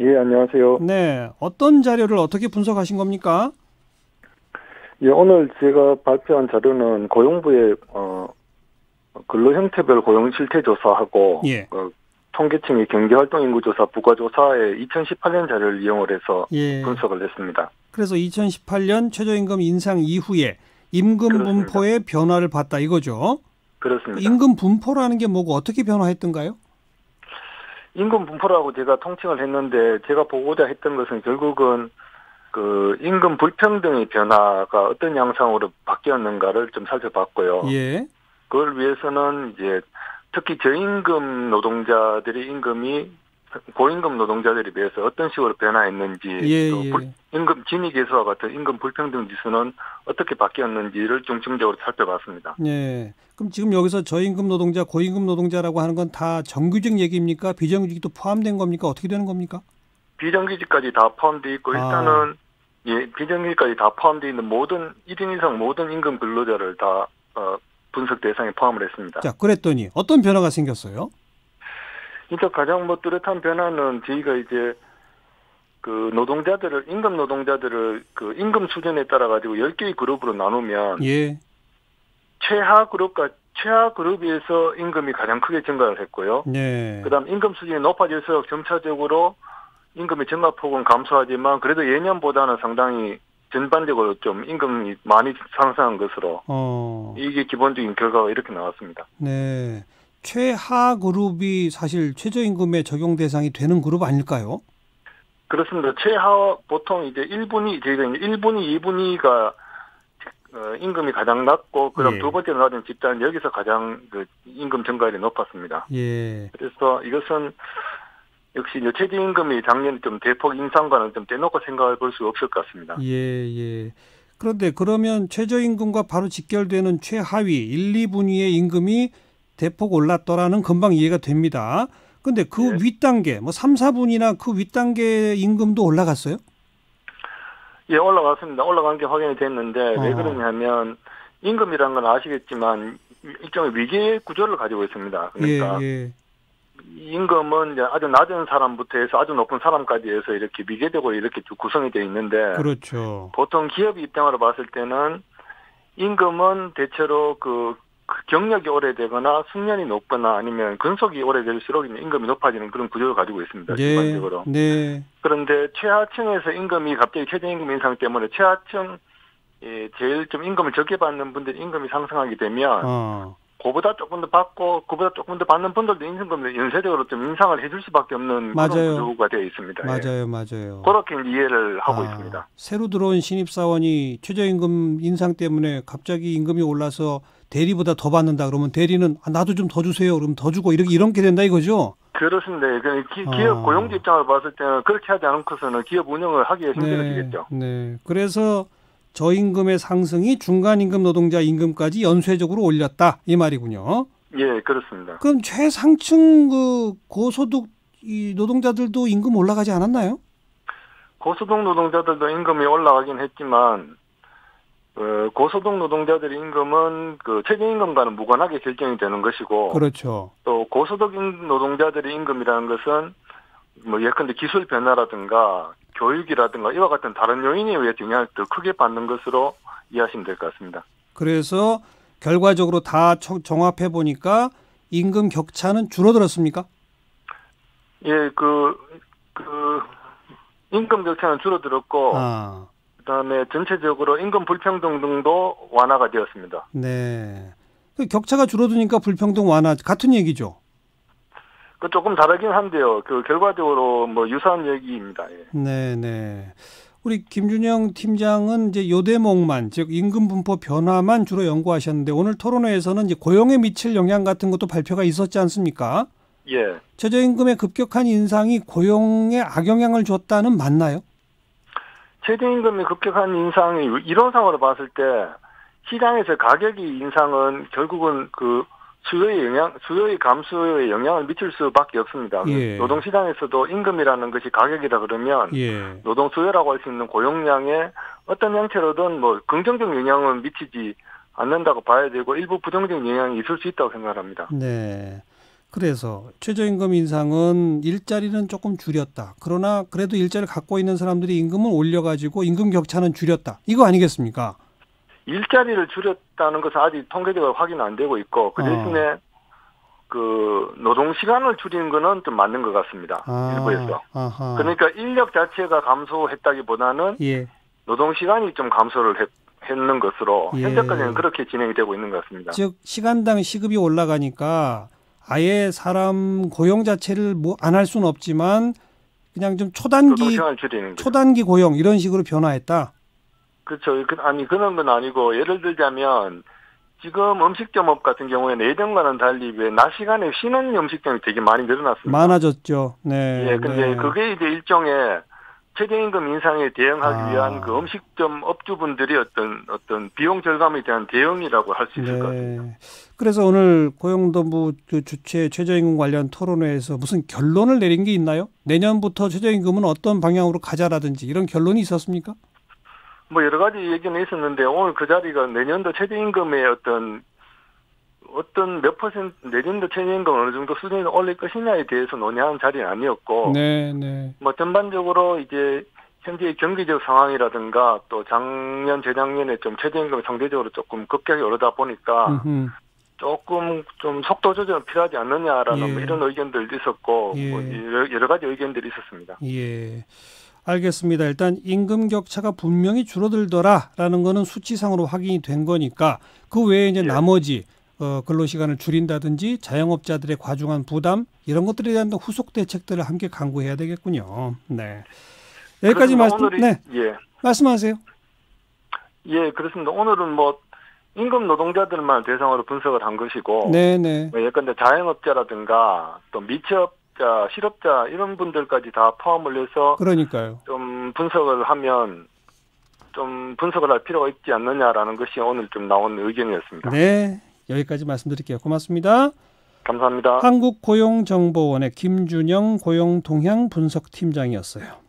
예, 안녕하세요. 네, 어떤 자료를 어떻게 분석하신 겁니까? 예, 오늘 제가 발표한 자료는 고용부의 어, 근로 형태별 고용 실태 조사하고 예. 어, 통계청의 경제활동 인구 조사 부가조사의 2018년 자료를 이용을 해서 예. 분석을 했습니다. 그래서 2018년 최저임금 인상 이후에 임금 그렇습니다. 분포의 변화를 봤다 이거죠. 그렇습니다. 임금 분포라는 게 뭐고 어떻게 변화했던가요? 임금 분포라고 제가 통칭을 했는데 제가 보고자 했던 것은 결국은 그 임금 불평등의 변화가 어떤 양상으로 바뀌었는가를 좀 살펴봤고요. 예. 그걸 위해서는 이제 특히 저임금 노동자들의 임금이 고임금 노동자들에 비해서 어떤 식으로 변화했는지 예, 또 예. 불- 임금 진위 계수와 같은 임금 불평등 지수는 어떻게 바뀌었는지를 중점적으로 살펴봤습니다. 예. 그럼 지금 여기서 저임금 노동자, 고임금 노동자라고 하는 건 다 정규직 얘기입니까? 비정규직도 포함된 겁니까? 어떻게 되는 겁니까? 비정규직까지 다 포함되어 있고 아. 일단은 예 비정규직까지 다 포함되어 있는 모든 1인 이상 모든 임금 근로자를 다 어, 분석 대상에 포함을 했습니다. 자, 그랬더니 어떤 변화가 생겼어요? 그러니까 가장 뭐 뚜렷한 변화는 저희가 이제 그 노동자들을 임금 노동자들을 그 임금 수준에 따라 가지고 10개의 그룹으로 나누면 예. 최하 그룹과 최하 그룹에서 임금이 가장 크게 증가를 했고요. 네. 그다음 임금 수준이 높아질수록 점차적으로 임금의 증가폭은 감소하지만 그래도 예년보다는 상당히 전반적으로 좀 임금이 많이 상승한 것으로 어. 이게 기본적인 결과가 이렇게 나왔습니다. 네. 최하 그룹이 사실 최저임금에 적용 대상이 되는 그룹 아닐까요? 그렇습니다. 최하 보통 이제 1분위 저희가 이제 1분위, 2분위가 어, 임금이 가장 낮고 그다음 예. 두 번째로 낮은 집단 여기서 가장 그 임금 증가율이 높았습니다. 예. 그래서 이것은 역시 이제 최저임금이 작년에 좀 대폭 인상과는 좀 떼놓고 생각해 볼 수 없을 것 같습니다. 예, 예. 그런데 그러면 최저임금과 바로 직결되는 최하위 1, 2분위의 임금이 대폭 올랐더라는 금방 이해가 됩니다. 근데 그 네. 윗단계, 뭐 3, 4분이나 그 윗단계 임금도 올라갔어요? 예, 올라갔습니다. 올라간 게 확인이 됐는데 왜 어. 그러냐면 임금이라는 건 아시겠지만 일종의 위계 구조를 가지고 있습니다. 그러니까 예, 예. 임금은 이제 아주 낮은 사람부터 해서 아주 높은 사람까지 해서 이렇게 미개적으로 이렇게 쭉 구성이 되어 있는데 그렇죠. 보통 기업 입장으로 봤을 때는 임금은 대체로 그, 그 경력이 오래되거나 숙련이 높거나 아니면 근속이 오래될수록 임금이 높아지는 그런 구조를 가지고 있습니다. 네. 일반적으로. 네. 그런데 최하층에서 임금이 갑자기 최저임금 인상 때문에 최하층 예, 제일 좀 임금을 적게 받는 분들이 임금이 상승하게 되면 어. 그보다 조금 더 받고 그보다 조금 더 받는 분들도 임금을 연쇄적으로 좀 인상을 해줄 수밖에 없는 맞아요. 그런 구조가 되어 있습니다. 예. 맞아요, 맞아요. 그렇게 이해를 하고 아, 있습니다. 새로 들어온 신입 사원이 최저임금 인상 때문에 갑자기 임금이 올라서 대리보다 더 받는다 그러면 대리는 아, 나도 좀 더 주세요. 그러면 더 주고 이렇게 이렇게 된다 이거죠. 그렇습니다. 그 기, 아. 기업 고용주 입장을 봤을 때는 그렇게 하지 않고서는 기업 운영을 하기가 힘들어지겠죠. 네. 그래서 저임금의 상승이 중간임금 노동자 임금까지 연쇄적으로 올렸다 이 말이군요. 예, 그렇습니다. 그럼 최상층 그 고소득 이 노동자들도 임금 올라가지 않았나요? 고소득 노동자들도 임금이 올라가긴 했지만 어, 고소득 노동자들의 임금은 그 최저임금과는 무관하게 결정이 되는 것이고 그렇죠. 또 고소득 임- 노동자들의 임금이라는 것은 뭐 예컨대 기술 변화라든가 교육이라든가 이와 같은 다른 요인에 의해 영향을 더 크게 받는 것으로 이해하시면 될 것 같습니다. 그래서 결과적으로 다 종합해 보니까 임금 격차는 줄어들었습니까? 예, 그, 그, 임금 격차는 줄어들었고, 아, 그 다음에 전체적으로 임금 불평등 등도 완화가 되었습니다. 네. 그 격차가 줄어드니까 불평등 완화 같은 얘기죠. 그 조금 다르긴 한데요. 그 결과적으로 뭐 유사한 얘기입니다. 예. 네, 네. 우리 김준영 팀장은 이제 요 대목만 즉 임금 분포 변화만 주로 연구하셨는데 오늘 토론회에서는 이제 고용에 미칠 영향 같은 것도 발표가 있었지 않습니까? 예. 최저임금의 급격한 인상이 고용에 악영향을 줬다는 맞나요? 최저임금의 급격한 인상이 이론상으로 봤을 때 시장에서 가격이 인상은 결국은 그 수요의 영향, 수요의 감소에 영향을 미칠 수밖에 없습니다. 예. 노동 시장에서도 임금이라는 것이 가격이다 그러면 예. 노동 수요라고 할 수 있는 고용량에 어떤 형태로든 뭐 긍정적 영향은 미치지 않는다고 봐야 되고 일부 부정적 영향이 있을 수 있다고 생각합니다. 네. 그래서 최저임금 인상은 일자리는 조금 줄였다. 그러나 그래도 일자리를 갖고 있는 사람들이 임금을 올려가지고 임금 격차는 줄였다. 이거 아니겠습니까? 일자리를 줄였다는 것은 아직 통계적으로 확인 안 되고 있고 그 어. 대신에 그 노동 시간을 줄이는 거는 좀 맞는 것 같습니다. 아, 일부에서. 아하. 그러니까 인력 자체가 감소했다기보다는 예. 노동 시간이 좀 감소를 했, 했는 것으로 예. 현재까지는 그렇게 진행이 되고 있는 것 같습니다. 즉 시간당 시급이 올라가니까 아예 사람 고용 자체를 뭐 안 할 수는 없지만 그냥 좀 초단기. 초단기 고용 이런 식으로 변화했다. 그렇죠. 그- 아니 그런 건 아니고 예를 들자면 지금 음식점업 같은 경우에는 예전과는 달리 왜낮 시간에 쉬는 음식점이 되게 많이 늘어났습니다. 많아졌죠. 네. 예, 근데 네. 그게 이제 일종의 최저임금 인상에 대응하기 아. 위한 그 음식점 업주분들이 어떤 어떤 비용 절감에 대한 대응이라고 할 수 있을 것 같습니다. 네. 그래서 오늘 고용노동부 그 주최 최저임금 관련 토론회에서 무슨 결론을 내린 게 있나요? 내년부터 최저임금은 어떤 방향으로 가자라든지 이런 결론이 있었습니까? 뭐 여러 가지 얘기는 있었는데 오늘 그 자리가 내년도 최저임금의 어떤 어떤 몇 퍼센트 내년도 최저임금 어느 정도 수준을 올릴 것이냐에 대해서 논의하는 자리는 아니었고 네, 네. 뭐 전반적으로 이제 현재의 경기적 상황이라든가 또 작년 재작년에 좀 최저임금이 상대적으로 조금 급격히 오르다 보니까 음흠. 조금 좀 속도 조절은 필요하지 않느냐라는 예. 뭐 이런 의견들도 있었고 예. 뭐 여러, 여러 가지 의견들이 있었습니다. 예. 알겠습니다. 일단 임금 격차가 분명히 줄어들더라라는 거는 수치상으로 확인이 된 거니까 그 외에 이제 예. 나머지 어, 근로 시간을 줄인다든지 자영업자들의 과중한 부담 이런 것들에 대한 후속 대책들을 함께 강구해야 되겠군요. 네. 여기까지. 말씀 오늘이- 네. 예. 말씀하세요. 예, 그렇습니다. 오늘은 뭐 임금 노동자들만 대상으로 분석을 한 것이고 네, 네. 뭐 예컨대 자영업자라든가 또 미취업 자, 실업자 이런 분들까지 다 포함을 해서 그러니까요. 좀 분석을 하면 좀 분석을 할 필요가 있지 않느냐라는 것이 오늘 좀 나온 의견이었습니다. 네. 여기까지 말씀드릴게요. 고맙습니다. 감사합니다. 한국고용정보원의 김준영 고용동향 분석팀장이었어요.